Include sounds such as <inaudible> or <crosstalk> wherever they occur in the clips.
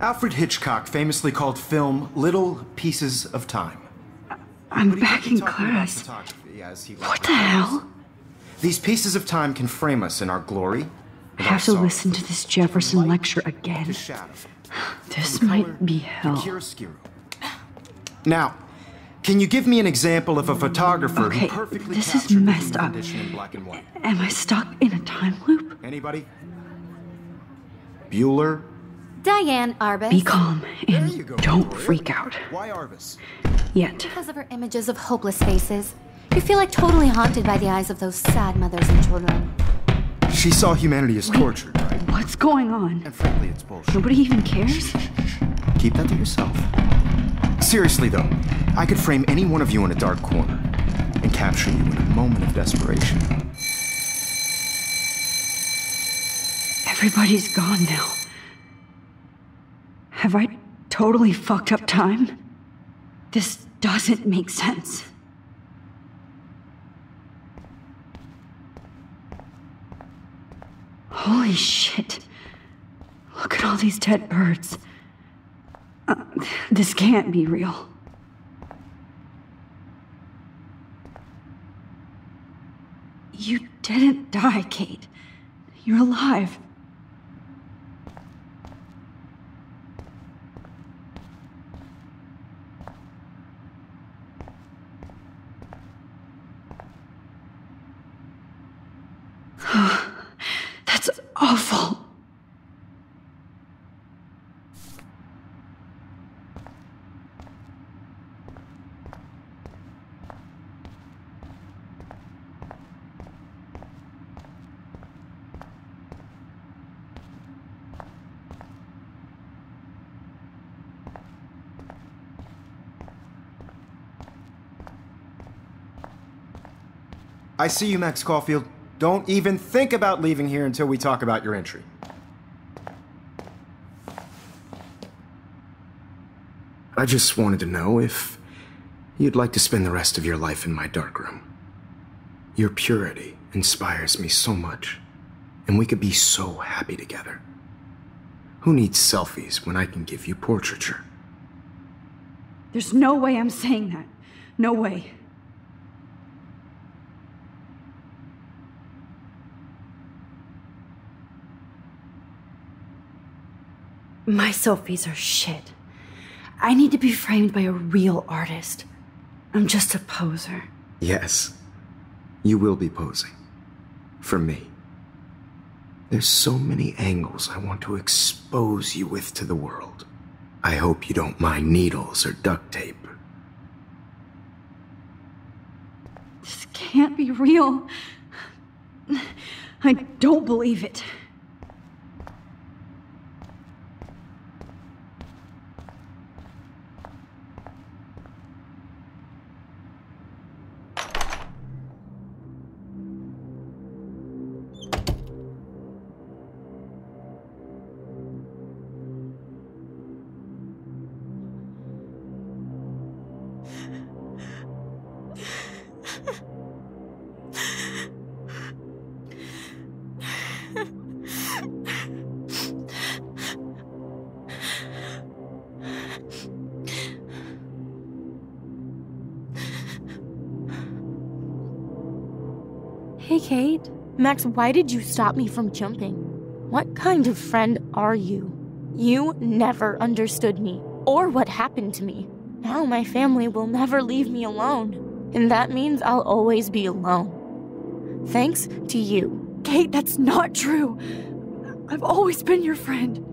Alfred Hitchcock famously called film little pieces of time. I'm back in class. What the hell? These pieces of time can frame us in our glory. I have to listen to this Jefferson lecture again. <sighs> This might be hell. Now, can you give me an example of a photographer Okay, who perfectly this is messed up. condition in black and white? Am I stuck in a time loop? Anybody? Bueller? Diane Arbus. Be calm There and you go. don't Victoria. freak out. Why Arbus? Yet. Because of her images of hopeless faces, you feel like totally haunted by the eyes of those sad mothers and children. She saw humanity as tortured, right? What's going on? And frankly, it's bullshit. Nobody even cares? Keep that to yourself. Seriously, though, I could frame any one of you in a dark corner and capture you in a moment of desperation. Everybody's gone now. Have I totally fucked up time? This doesn't make sense. Holy shit. Look at all these dead birds. Uh, this can't be real. You didn't die, Kate. You're alive. That's awful. I see you, Max Caulfield. Don't even think about leaving here until we talk about your entry. I just wanted to know if you'd like to spend the rest of your life in my darkroom. Your purity inspires me so much, and we could be so happy together. Who needs selfies when I can give you portraiture? There's no way I'm saying that. No way. My selfies are shit. I need to be framed by a real artist. I'm just a poser. Yes, you will be posing. For me. There's so many angles I want to expose you with to the world. I hope you don't mind needles or duct tape. This can't be real. I don't believe it. Hey, Kate. Max, why did you stop me from jumping? What kind of friend are you? You never understood me or what happened to me. Now my family will never leave me alone. And that means I'll always be alone. Thanks to you. Kate, that's not true. I've always been your friend.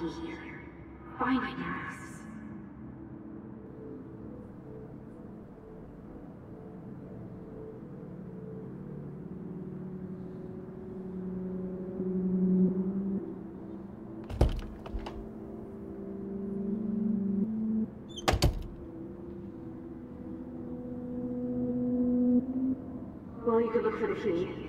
Well, you could look for the key.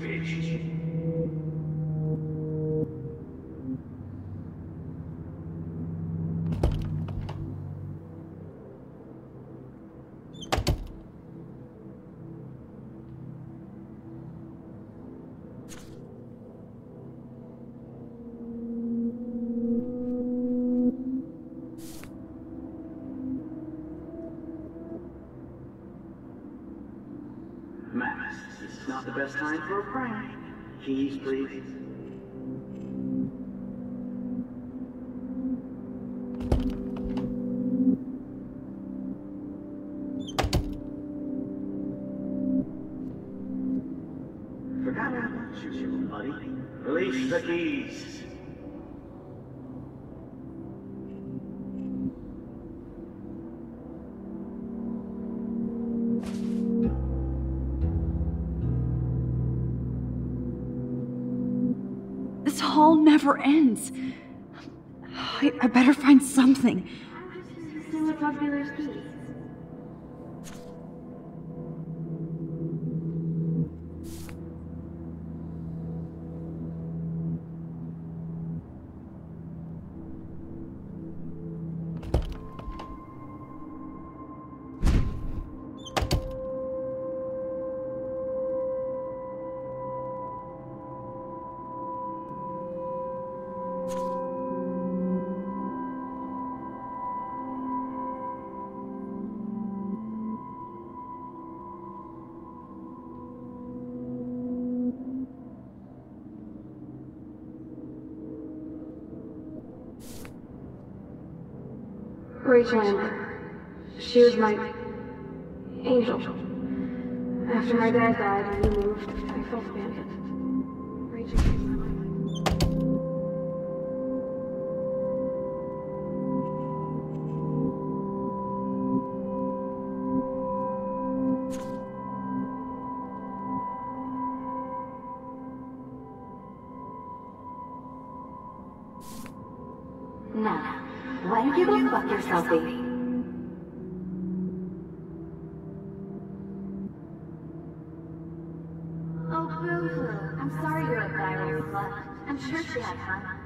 Bitch. The best time for a prank. Keys, please. Never ends. I, I better find something. Rachel Amber. She was my angel. After my dad died and moved, I felt abandoned. Yourself, baby? Oh, boo-hoo. I'm sorry you're a viral slut. I'm sure she had fun.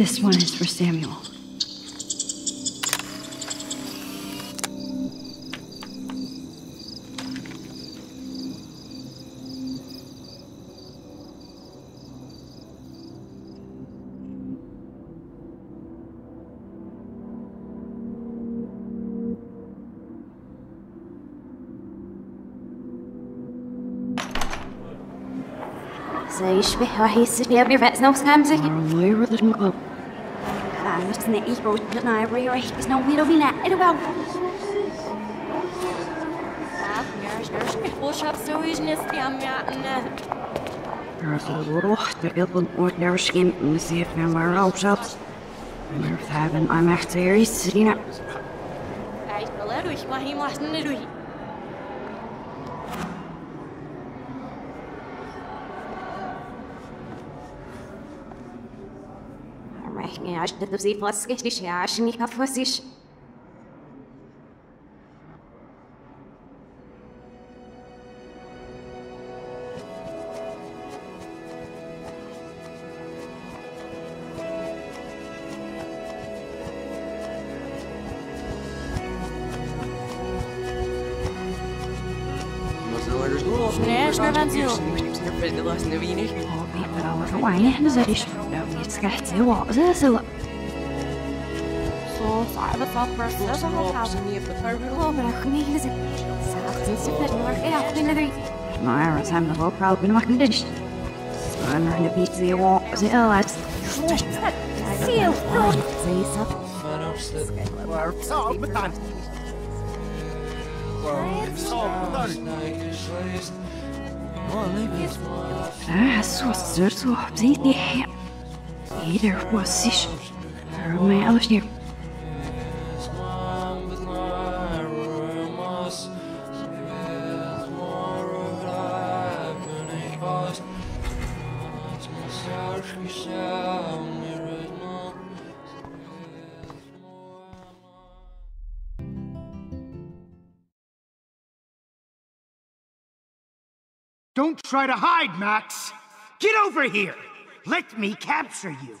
This one is for Samuel. زي يشبه وحيس يا بيرفع نفس كامزك we just gonna eat roast and I really there's no way to be that it little, the ilk wordt daar skin in de zeef en waar ook. En er hebben I'm echt serieus sitting up. mas quem acha que você fosse que te acha que fosse. Конечно, Радзил. О, Питер, а вот Ваня, назовешь. لزق ساعتين سفر مرقى أخذ نذري ما أعرف هم هو proud من وقت ندش أنا هنا بيت زي وعزة ألاس سيو زي صف Jeder, was ist, alles. Don't try to hide, Max! Get over here! Let me capture you!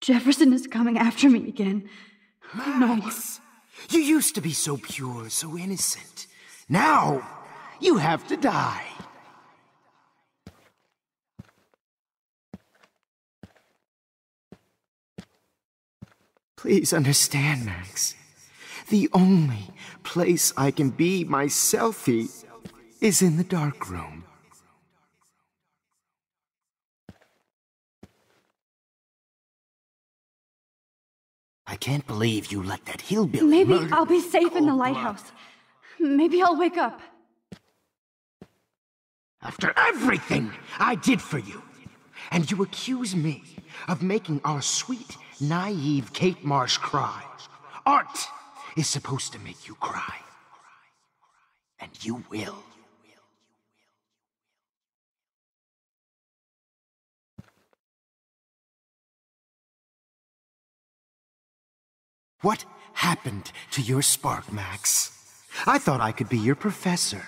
Jefferson is coming after me again. Max! You used to be so pure, so innocent. Now, you have to die. Please understand, Max. The only place I can be myself is in the dark room. I can't believe you let that hillbilly Maybe murder I'll be safe in the cold blood. lighthouse. Maybe I'll wake up. After everything I did for you. And you accuse me of making our sweet, naive Kate Marsh cry. Art is supposed to make you cry. And you will. What happened to your spark, Max? I thought I could be your professor.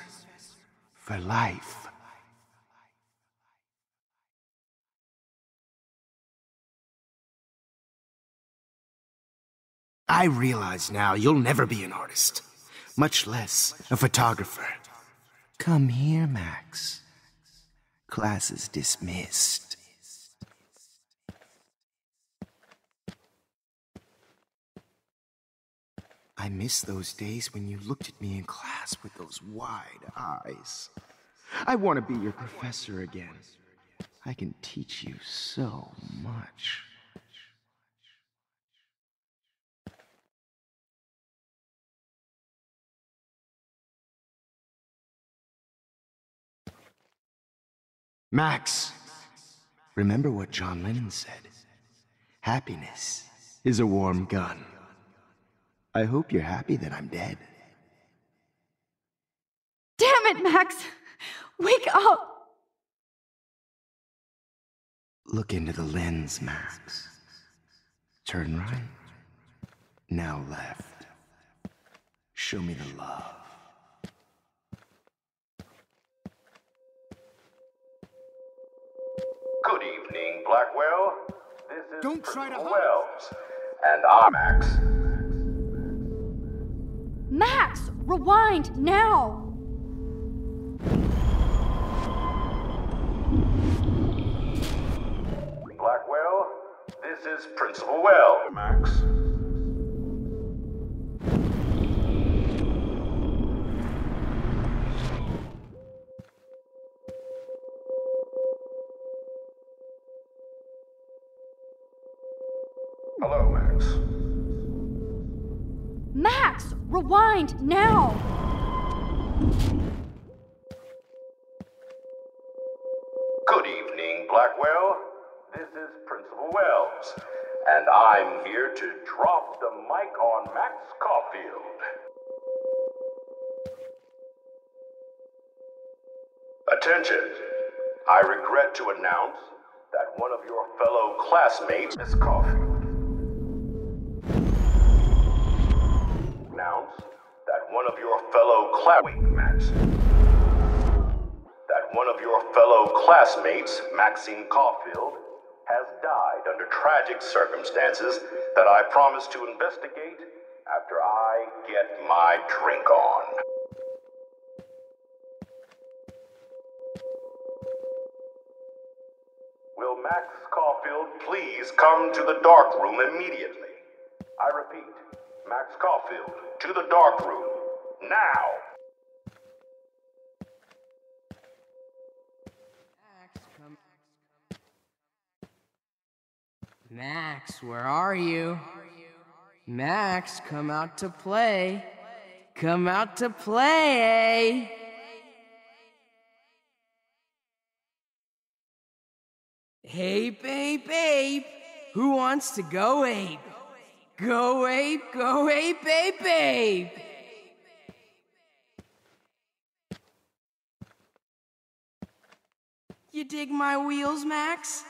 For life. I realize now you'll never be an artist, much less a photographer. Come here, Max. Class is dismissed. I miss those days when you looked at me in class with those wide eyes. I want to be your professor again. I can teach you so much. Max, remember what John Lennon said. Happiness is a warm gun. I hope you're happy that I'm dead. Damn it, Max! Wake up! Look into the lens, Max. Turn right. Now left. Show me the love. Good evening, Blackwell. This is Don't try to Wells, and I'm Max. Max! Rewind now! Blackwell, this is Principal Well, Max. Rewind now! Good evening, Blackwell. This is Principal Wells, and I'm here to drop the mic on Max Caulfield. Attention! I regret to announce that one of your fellow classmates, Miss Caulfield, one of your fellow Max that one of your fellow classmates, Maxine Caulfield, has died under tragic circumstances that I promise to investigate after I get my drink on. Will Max Caulfield please come to the dark room immediately? I repeat, Max Caulfield, to the dark room, now! Max, where are you? Max, come out to play. Come out to play. Eh? Hey, babe, babe. Who wants to go ape? Go ape, go ape, ape, babe. You dig my wheels, Max?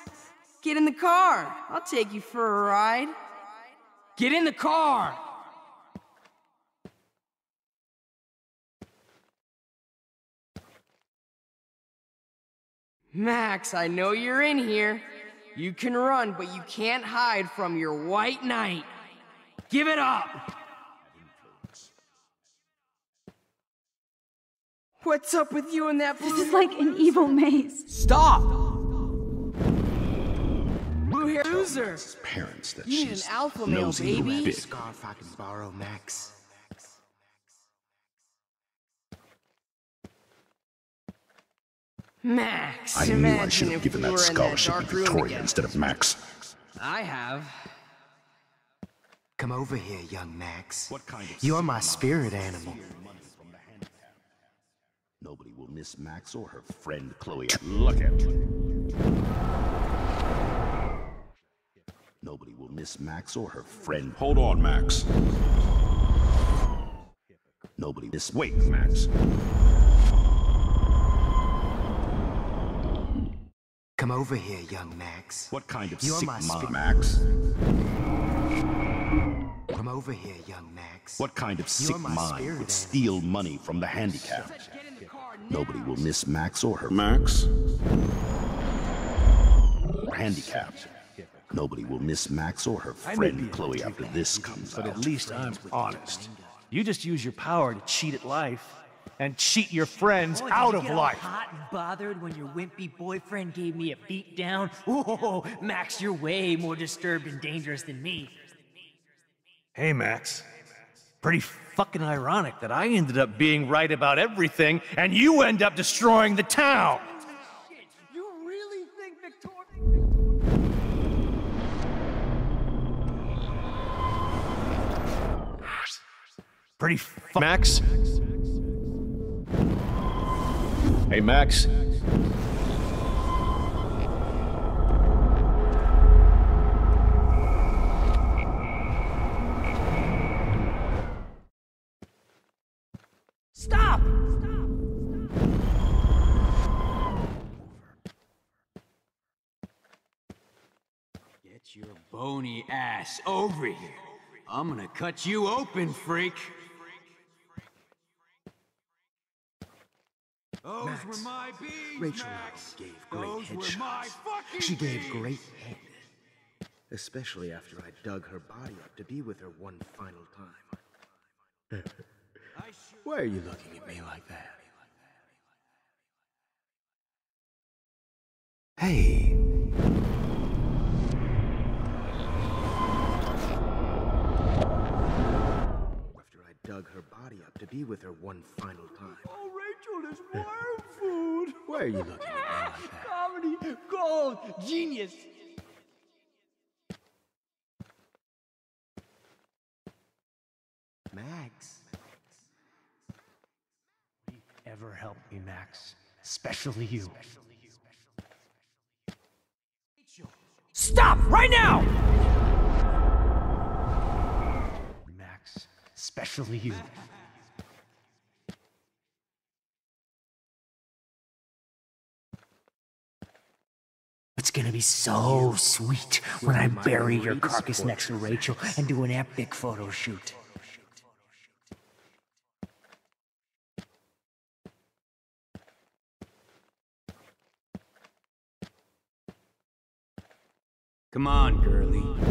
Get in the car. I'll take you for a ride. Get in the car! Max, I know you're in here. You can run, but you can't hide from your white knight. Give it up! What's up with you and that blue? This is like an evil maze. Stop! Blue hair loser! His Parents that You need an she's alpha male, baby. bit. Scarf I can borrow, Max. Max, I knew I should have given that were in scholarship to Victoria instead of Max. I have. Come over here, young Max. What kind of You're my spirit animal. Nobody will miss Max or her friend Chloe. Look at Nobody will miss Max or her friend. Hold on, Max. Nobody miss. Wait, Max. Come over here, young Max. What kind of You're sick my mind, Max? Come over here, young Max. What kind of You're sick mind would steal money from the handicapped? Nobody will miss Max or her. Max? Handicapped. Nobody will miss Max or her friend Chloe after this comes But out. at least I'm honest. You just use your power to cheat at life and cheat your friends oh, Boy, out of get all life. Hot and bothered when your wimpy boyfriend gave me a beat down. Whoa, Max, you're way more disturbed and dangerous than me. Hey, Max. Pretty fucking ironic that I ended up being right about everything and you end up destroying the town. You really think Victoria? Pretty fu- Max? Hey, Max. Bony ass over here. I'm gonna cut you open, freak. Those Max, were my beans, Rachel Max. gave great Those head were shots. my fucking She gave beans. great head. Especially after I dug her body up to be with her one final time. <laughs> Why are you looking at me like that? Hey. After I dug her body up to be with her one final time. Oh, Rachel is worm food. <laughs> Why are you looking at me like that? Comedy, gold, genius. Max. Ever help me, Max? Especially you. Stop right now! Max. Especially you. Gonna be so sweet when I bury your carcass next to Rachel and do an epic photo shoot. Come on, girlie.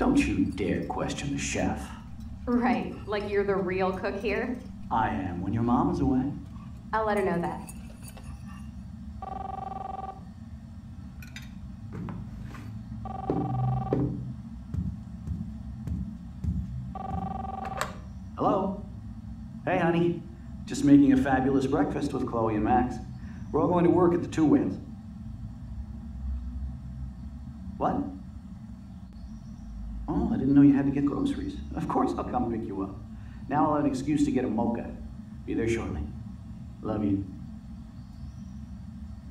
Don't you dare question the chef. Right, like you're the real cook here? I am when your mom is away. I'll let her know that. Hello? Hey, honey. Just making a fabulous breakfast with Chloe and Max. We're all going to work at the Two Whales. What? Oh, I didn't know you had to get groceries. Of course I'll come pick you up. Now I'll have an excuse to get a mocha. Be there shortly. Love you.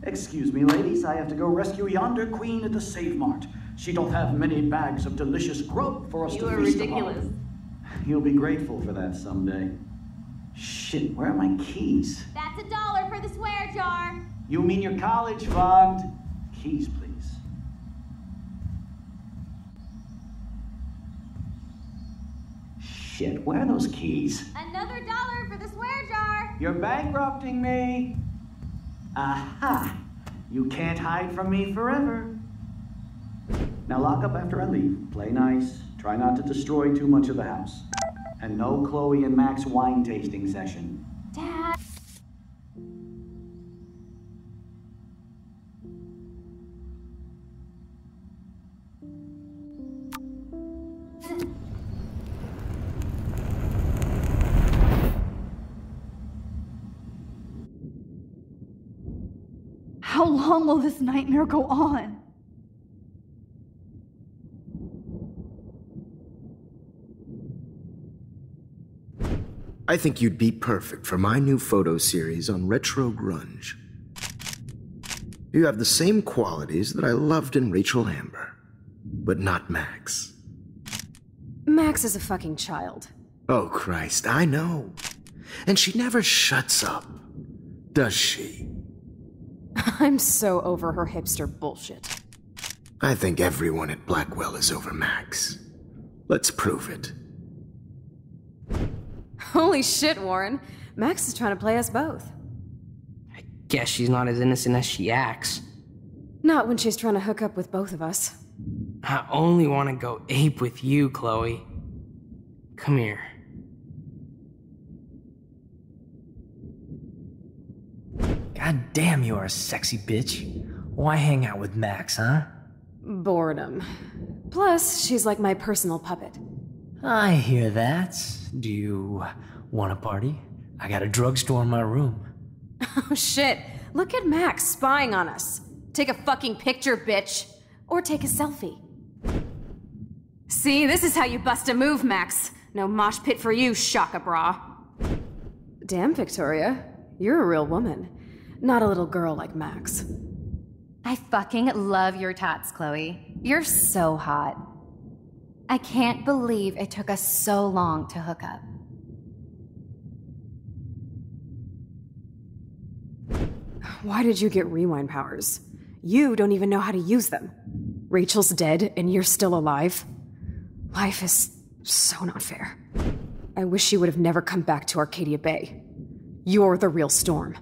Excuse me, ladies. I have to go rescue yonder queen at the Save Mart. She don't have many bags of delicious grub for us You to are feast ridiculous. upon. You'll be grateful for that someday. Shit, where are my keys? That's a dollar for the swear jar. You mean your college fund? Keys, please. Shit, where are those keys? Another dollar for the swear jar. You're bankrupting me. Aha! You can't hide from me forever. Now lock up after I leave. Play nice. Try not to destroy too much of the house. And no Chloe and Max wine tasting session. Dad. Will this nightmare go on? I think you'd be perfect for my new photo series on retro grunge. You have the same qualities that I loved in Rachel Amber, but not Max. Max is a fucking child. Oh, Christ, I know. And she never shuts up, does she? <laughs> I'm so over her hipster bullshit. I think everyone at Blackwell is over Max. Let's prove it. Holy shit, Warren. Max is trying to play us both. I guess she's not as innocent as she acts. Not when she's trying to hook up with both of us. I only want to go ape with you, Chloe. Come here. God damn, you are a sexy bitch. Why hang out with Max, huh? Boredom. Plus, she's like my personal puppet. I hear that. Do you want a party? I got a drugstore in my room. Oh shit. Look at Max spying on us. Take a fucking picture, bitch. Or take a selfie. See, this is how you bust a move, Max. No mosh pit for you, Shaka Bra. Damn, Victoria. You're a real woman. Not a little girl like Max. I fucking love your tats, Chloe. You're so hot. I can't believe it took us so long to hook up. Why did you get rewind powers? You don't even know how to use them. Rachel's dead and you're still alive. Life is so not fair. I wish you would have never come back to Arcadia Bay. You're the real storm.